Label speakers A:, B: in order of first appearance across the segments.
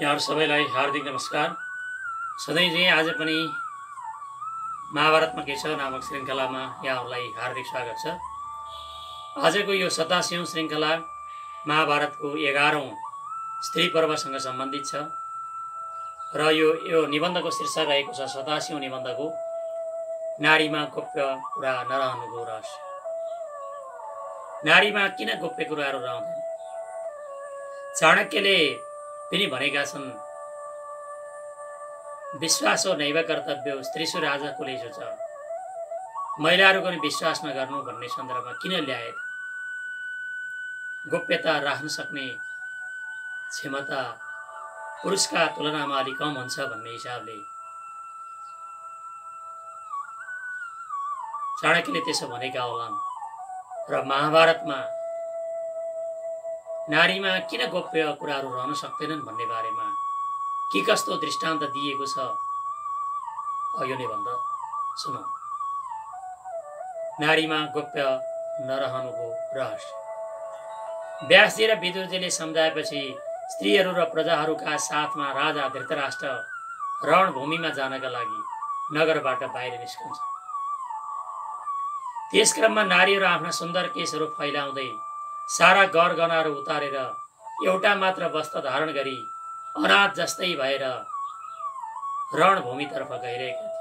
A: यहाँहरू सबैलाई हार्दिक नमस्कार। सधैँ चाहिँ आज पनि महाभारतमा के छ नामक श्रृङ्खलामा यहाँहरूलाई हार्दिक स्वागत छ। आजको यो सतासियौँ श्रृङ्खला महाभारतको एघारौँ स्त्री पर्वसँग सम्बन्धित छ र यो यो निबन्धको शीर्षक रहेको छ सतासियौँ निबन्धको नारीमा गोप्य कुरा नरहनुको रहस्य नारीमा किन गोप्य कुराहरू रहँदैन? चाणक्यले पनि भनेका छन्। विश्वास हो नैव कर्तव्य स्त्रीसु राजा कुलेसु छ। महिलाहरूको पनि विश्वास नगर्नु भन्ने सन्दर्भमा किन ल्याए? गोप्यता राख्न सक्ने क्षमता पुरुषका तुलनामा अलिक कम हुन्छ भन्ने हिसाबले। चाणक्यले त्यसो भनेका होलान्। र महाभारतमा नारीमा किन गोप्य कुराहरू रहन सक्दैनन् भन्ने बारेमा के कस्तो दृष्टान्त दिएको छ? यो निबन्ध सुनौ। नारीमा गोप्य नरहनुको रहस्य। व्यासजी र विदुरजीले सम्झाएपछि स्त्रीहरू र प्रजाहरूका साथमा राजा धृतराष्ट्र रणभूमिमा जानका लागि नगरबाट बाहिर निस्कन्छ त्यस क्रममा नारीहरू आफ्ना सुन्दर केसहरू फैलाउँदै सारा गरगनाहरू उतारेर एउटा मात्र वस्त्र धारण गरी अनाथ जस्तै भएर रणभूमितर्फ गइरहेका थिए।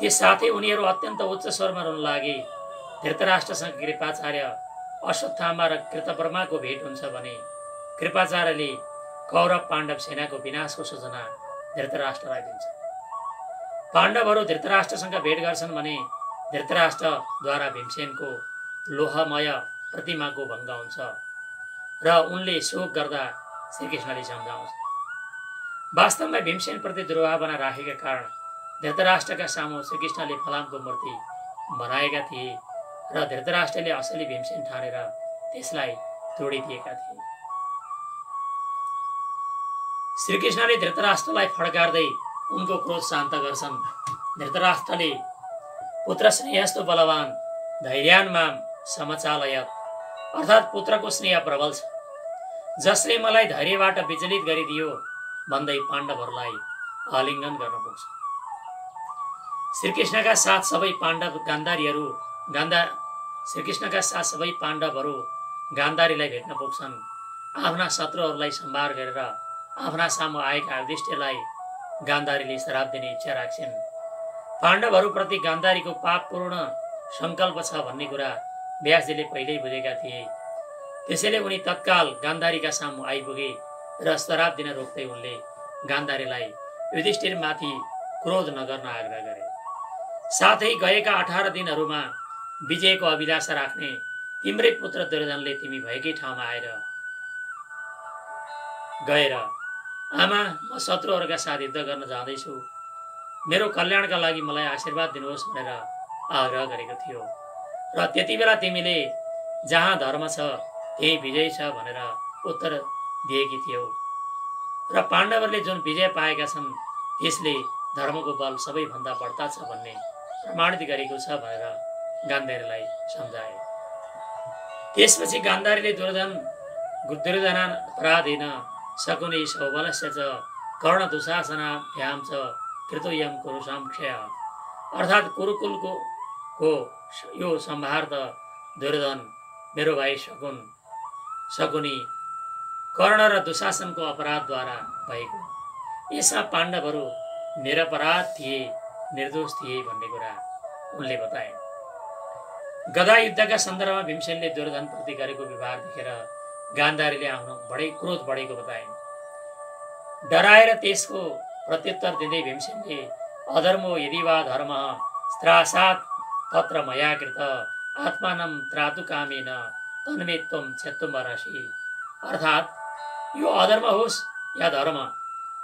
A: त्यस साथै उनीहरू अत्यन्त उच्च स्वरमा रुन लागे धृतराष्ट्रसँग कृपाचार्य अश्वत्थामा र कृतवर्माको भेट हुन्छ भने कृपाचार्यले कौरव पाण्डव सेनाको विनाशको सूचना धृतराष्ट्रलाई दिन्छ। पाण्डवहरू धृतराष्ट्रसँग भेट गर्छन् भने धृतराष्ट्रद्वारा भीमसेनको लोहमय प्रतिमाको भङ्ग हुन्छ र उनले शोक गर्दा श्रीकृष्णले सम्झाउँछ वास्तवमा भीमसेनप्रति दुर्भावना राखेका कारण धृतराष्ट्रका सामु श्रीकृष्णले फलामको मूर्ति बनाएका थिए र धृतराष्ट्रले असली भीमसेन ठानेर त्यसलाई तोडिदिएका थिए। श्रीकृष्णले धृतराष्ट्रलाई फड्कार्दै उनको क्रोध शान्त गर्छन्। धृतराष्ट्रले पुत्र स्नेहस्तो बलवान धैर्यानमा समचालय अर्थात् पुत्रको स्नेह प्रबल छ। जसले मलाई धैर्यबाट विचलित गरिदियो भन्दै पाण्डवहरूलाई आलिङ्गन गर्न पुग्छ। श्रीकृष्णका साथ सबै पाण्डव गान्धारीहरू गान्धा श्रीकृष्णका साथ सबै पाण्डवहरू गान्धारीलाई भेट्न पुग्छन्। आफ्ना शत्रुहरूलाई सम्भार गरेर आफ्ना सामु आएका युधिष्ठिरलाई गान्धारीले श्राप दिने इच्छा राख्छन्। पाण्डवहरूप्रति गान्धारीको पापपूर्ण सङ्कल्प छ भन्ने कुरा व्यासजीले पहिल्यै बुझेका थिए। त्यसैले उनी तत्काल गान्धारीका सामु आइपुगे र श्राप दिन रोक्दै उनले गान्धारीलाई युधिष्ठिरमाथि क्रोध नगर्न आग्रह गरे। साथै गएका अठार दिनहरूमा विजयको अभिलाषा राख्ने तिम्रै पुत्र दुर्योधनले तिमी भएकै ठाउँमा आएर गएर आमा म शत्रुहरूका साथ युद्ध गर्न जाँदैछु। मेरो कल्याणका लागि मलाई आशीर्वाद दिनुहोस् भनेर आग्रह गरेको थियो। र त्यति बेला तिमीले जहाँ धर्म छ त्यही विजय छ भनेर उत्तर दिएकी थियौ। र पाण्डवहरूले जुन विजय पाएका छन् त्यसले धर्मको बल सबैभन्दा बढ्ता छ भन्ने प्रमाणित गरेको छ भनेर गान्धारीलाई सम्झाए। त्यसपछि गान्धारीले दुर्योधन दुर्योधना अपराधेन सकुने सौबलस्य च कर्ण दुशासनाभ्याम च कृतोयम कुरु संक्षय अर्थात् कुरुकुलको हो यो सम्भार त दुर्योधन मेरो भाइ सकुन सकुनी कर्ण र दुशासनको अपराधद्वारा भएको। यसमा पाण्डवहरू निरपराध थिए निर्दोष थिए भन्ने कुरा उनले बताए। गदा युद्धका सन्दर्भमा भीमसेनले दुर्योधनप्रति गरेको व्यवहार देखेर गान्धारीले आफ्नो बढै क्रोध बढेको बताए। डराएर त्यसको प्रत्युत्तर दिँदै भीमसेनले अधर्मो यदि वा धर्म स्त्रासात तत्र मया कृत आत्मानम त्रातु कामेन तन्मे त्वम छेत्तुम्बरसी अर्थात् यो अधर्म होस् या धर्म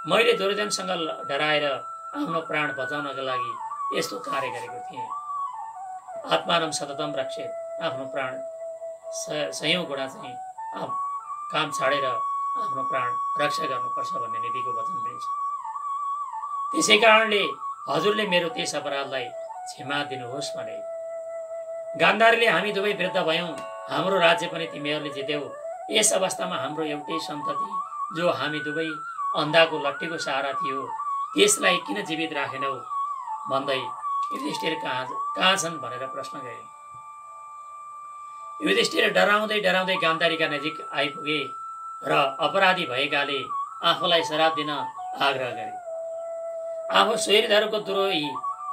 A: मैले दुर्योधनसँग डराएर आफ्नो प्राण बचाउनका लागि यस्तो कार्य गरेको थिएँ। आत्मानम सततम रक्षित आफ्नो प्राण सयौँ गुणा चाहिँ काम छाडेर आफ्नो प्राण रक्षा गर्नुपर्छ भन्ने नीतिको वचन दिन्छ त्यसै कारणले हजुरले मेरो त्यस अपराधलाई क्षमा दिनुहोस् भने। गान्धारीले हामी दुवै वृद्ध भयौँ। हाम्रो राज्य पनि तिमीहरूले जित्यौ यस अवस्थामा हाम्रो एउटै सन्तति जो हामी दुवै अन्धाको लट्टीको सहारा थियो त्यसलाई किन जीवित राखेनौ? भन्दै युधिष्ठिर कहाँ कहाँ छन् भनेर प्रश्न गरे। युधिष्ठिर डराउँदै डराउँदै गान्धारीका नजिक आइपुगे र अपराधी भएकाले आफूलाई श्राप दिन आग्रह गरे। आफू स्वैरधरको द्रोही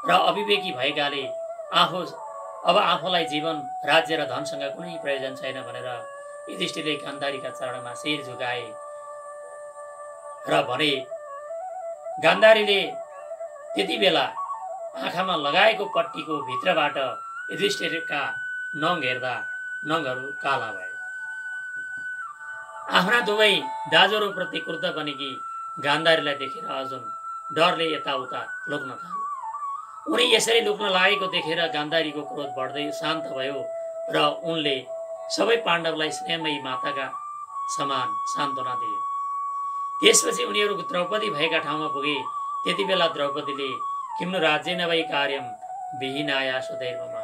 A: र अविवेकी भएकाले आफू अब आफूलाई जीवन राज्य र धनसँग कुनै प्रयोजन छैन भनेर युधिष्ठिरले गान्धारीका चरणमा शिर झुकाए र भने गान्धारीले त्यति बेला आँखामा लगाएको पट्टीको भित्रबाट युधिष्ठिरका नङ हेर्दा नङहरू काला भए आफ्ना दुवै दाजुहरूप्रति क्रुद्ध बनेकी गान्धारीलाई देखेर अर्जुन डरले यताउता लुक्न थाले उनी यसरी लुक्न लागेको देखेर गान्धारीको क्रोध बढ्दै शान्त भयो र उनले सबै पाण्डवलाई स्नेहमयी माताका समान सान्त्वना दिए। त्यसपछि उनीहरू द्रौपदी भएका ठाउँमा पुगे। त्यति बेला द्रौपदीले किम्नु राज्य नभई कार्यम विहीन आया सुदैवमा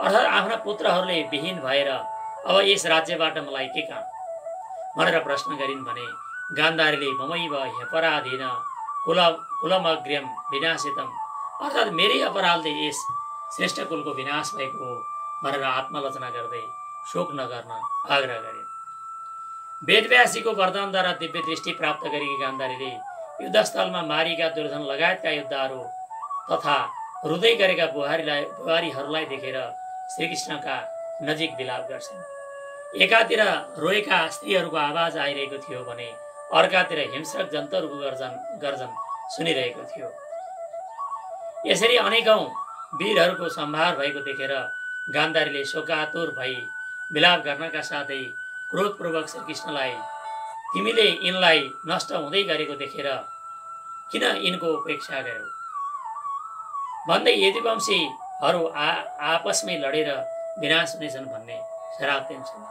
A: अर्थात् आफ्ना पुत्रहरूले विहीन भएर अब यस राज्यबाट मलाई के काम? भनेर प्रश्न गरिन् भने गान्धारीले ममैव हेपराधीन कुल कुलमग्र्यम विनाशितम अर्थात् मेरै अपराधले यस श्रेष्ठ कुलको विनाश भएको हो भनेर आत्मालोचना गर्दै शोक नगर्न आग्रह गरे। वेदव्यासीको वरदानद्वारा दिव्य दृष्टि प्राप्त गरेकी गान्धारीले युद्धस्थलमा मारिएका दुर्धन लगायतका युद्धहरू तथा रुँदै गरेका बुहारीलाई बुहारीहरूलाई देखेर श्रीकृष्णका नजिक विलाप गर्छन्। एकातिर रोएका स्त्रीहरूको आवाज आइरहेको थियो भने अर्कातिर हिंस्रक जन्तुहरूको गर्जन गर्जन सुनिरहेको थियो। यसरी अनेकौँ वीरहरूको सम्भार भएको देखेर गान्धारीले शोकातुर भई विलाप गर्नका साथै क्रोधपूर्वक श्रीकृष्णलाई तिमीले यिनलाई नष्ट हुँदै गरेको देखेर किन यिनको उपेक्षा गर्यो? भन्दै यदिवंशीहरू आ आपसमै लडेर विनाश हुनेछन् भन्ने श्राप दिन्छन्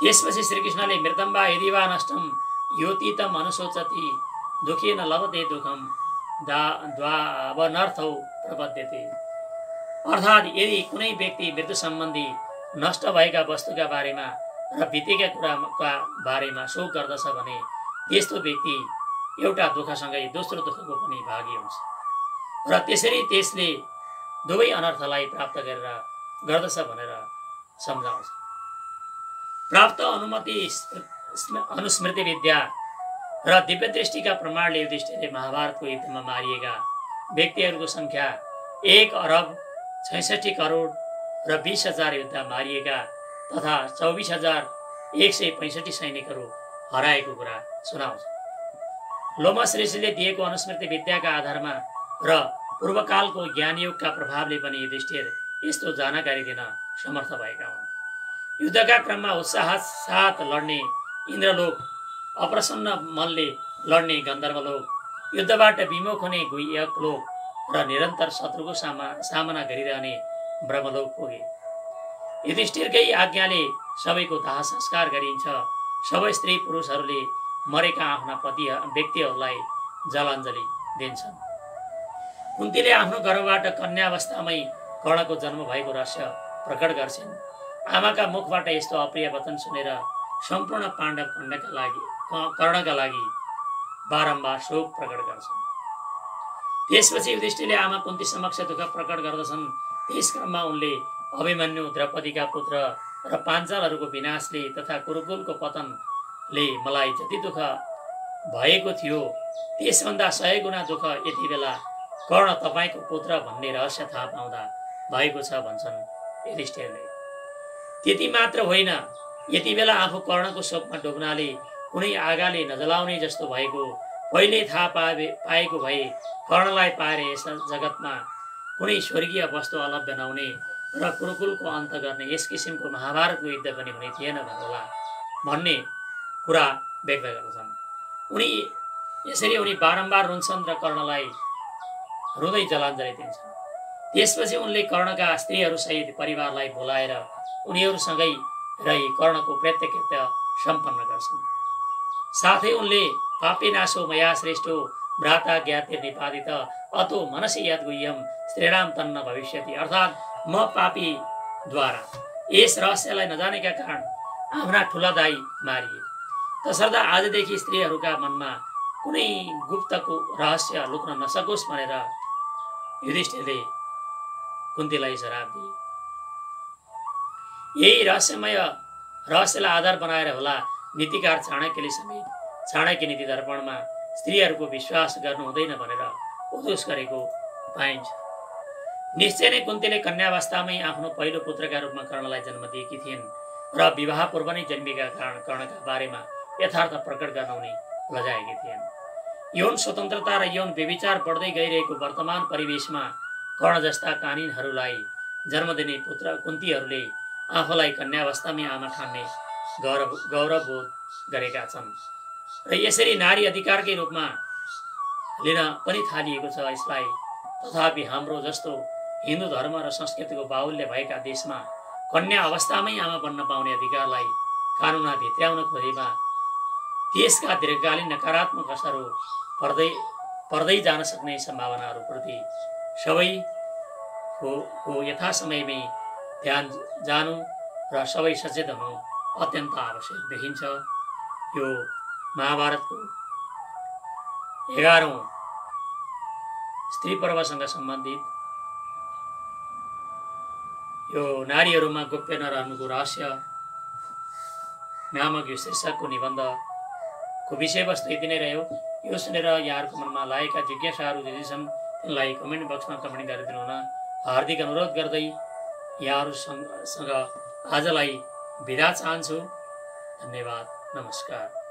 A: त्यसपछि श्रीकृष्णले मृतम्बा यदि वा नष्टम योति त अनुशोचति दुखेन लभते दुःखम दा द्वावनर्थौ प्रबद्यते अर्थात् यदि कुनै व्यक्ति मृत्यु सम्बन्धी नष्ट भएका वस्तुका बारेमा र बितेका कुराका बारेमा शोक गर्दछ भने त्यस्तो व्यक्ति एउटा दुःखसँगै दोस्रो दुःखको पनि भागी हुन्छ। र त्यसरी त्यसले दुवै अनर्थलाई प्राप्त गरेर गर्दछ भनेर सम्झाउँछ। प्राप्त अनुमति अनुस्मृति विद्या र दिव्य दृष्टिका प्रमाणले युधिष्ठिरले महाभारतको युद्धमा मारिएका व्यक्तिहरूको सङ्ख्या एक अरब छैसठी करोड र बिस हजार युद्ध मारिएका तथा चौबिस हजार एक सय पैँसठी सैनिकहरू हराएको कुरा सुनाउँछ। लोमस ऋषिले दिएको अनुस्मृति विद्याका आधारमा र पूर्वकालको ज्ञानयोगका प्रभावले पनि युधिष्ठिर यस्तो जानकारी दिन समर्थ भएका हुन्। युद्धका क्रममा उत्साह साथ लड्ने इन्द्रलोक अप्रसन्न मनले लड्ने गन्धर्वलोक युद्धबाट विमुख हुने गुह्यक लोक र निरन्तर शत्रुको सामा सामना गरिरहने ब्रह्मलोक पुगे। युधिष्ठिरकै आज्ञाले सबैको दाह संस्कार गरिन्छ। सबै स्त्री पुरुषहरूले मरेका आफ्ना पति व्यक्तिहरूलाई जलाञ्जली दिन्छन्। कुन्तीले आफ्नो गर्भबाट कन्यावस्थामै कर्णको जन्म भएको रहस्य प्रकट गर्छिन्। आमाका मुखबाट यस्तो अप्रिय वचन सुनेर सम्पूर्ण पाण्डव खण्डका लागि कर्णका लागि बारम्बार शोक प्रकट गर्छन्। त्यसपछि युधिष्ठिरले आमा कुन्ती समक्ष दुःख प्रकट गर्दछन्। त्यस क्रममा उनले अभिमन्यु द्रौपदीका पुत्र र पाञ्चालहरूको विनाशले तथा कुरुकुलको पतनले मलाई जति दुःख भएको थियो त्यसभन्दा सय गुणा दुःख यति बेला कर्ण तपाईँको पुत्र भन्ने रहस्य थाहा पाउँदा भएको छ भन्छन् युधिष्ठिरले। त्यति मात्र होइन यति बेला आफू कर्णको शोकमा डुब्नाले कुनै आगाले नजलाउने जस्तो भएको पहिले थाहा पाए पाएको भए कर्णलाई पाएर यस जगतमा। कुनै स्वर्गीय वस्तु अलभ्य नहुने र कुरुकुलको अन्त गर्ने यस किसिमको महाभारतको युद्ध पनि हुने थिएन होला भन्ने कुरा व्यक्त गर्दछन्। उनी यसरी उनी बारम्बार रुन्छन् र कर्णलाई रुँदै जलाञ्जली दिन्छन्। त्यसपछि उनले कर्णका स्त्रीहरूसहित परिवारलाई बोलाएर उनीहरूसँगै रही कर्णको प्रत्यकृत्य सम्पन्न गर्छन्। साथै उनले पापी नासो मया श्रेष्ठो भ्राता ज्ञाते निपादित अतो मनसी याद गुह्यम श्रीराम तन्न भविष्यति। अर्थात् म पापीद्वारा यस रहस्यलाई नजानेका कारण आफ्ना ठुला दाई मारिए। तसर्थ आजदेखि स्त्रीहरूका मनमा कुनै गुप्तको रहस्य लुक्न नसकोस् भनेर युधिष्ठिरले कुन्तीलाई श्राप दिए। यही रहस्यमय रहस्यलाई आधार बनाएर होला नीतिकार चाणक्यले समेत चाणक्य नीति दर्पणमा स्त्रीहरूको विश्वास गर्नु हुँदैन भनेर उद्घोष गरेको पाइन्छ। निश्चय नै कुन्तीले कन्यावस्थामै आफ्नो पहिलो पुत्रका रूपमा कर्णलाई जन्म दिएकी थिइन् र विवाह पूर्व नै जन्मिएका कारण कर्णका बारेमा यथार्थ प्रकट गर्न उनी लजाएकी थिइन्। यौन स्वतन्त्रता र यौन व्यविचार बढ्दै गइरहेको वर्तमान परिवेशमा कर्ण जस्ता कानुनहरूलाई जन्म दिने पुत्र कुन्तीहरूले आफूलाई कन्यावस्थामै आमा ठान्ने गौरव गौरवबोध गरेका छन्। र यसरी नारी अधिकारकै रूपमा लिन पनि थालिएको छ यसलाई। तथापि हाम्रो जस्तो हिन्दू धर्म र संस्कृतिको बाहुल्य भएका देशमा कन्या अवस्थामै आमा बन्न पाउने अधिकारलाई कानुनमा भित्र्याउन खोजेमा त्यसका दीर्घकालीन नकारात्मक असरहरू पर्दै पर्दै जान सक्ने सम्भावनाहरूप्रति सबैको को यथासमयमै ध्यान जानु र सबै सचेत हुनु अत्यन्त आवश्यक देखिन्छ। यो महाभारतको एघारौँ स्त्री पर्वसँग सम्बन्धित यो नारीहरूमा गोप्य नरहनुको रहस्य नामक यो शीर्षकको निबन्धको विषयवस्तु यति नै रह्यो। यो सुनेर यहाँहरूको मनमा लागेका जिज्ञासाहरू यदि छन् तिनलाई कमेन्ट बक्समा कमेन्ट गरिदिनु हुन हार्दिक अनुरोध गर्दै यहाँहरूसँग आजलाई बिदा चाहन्छु धन्यवाद। नमस्कार।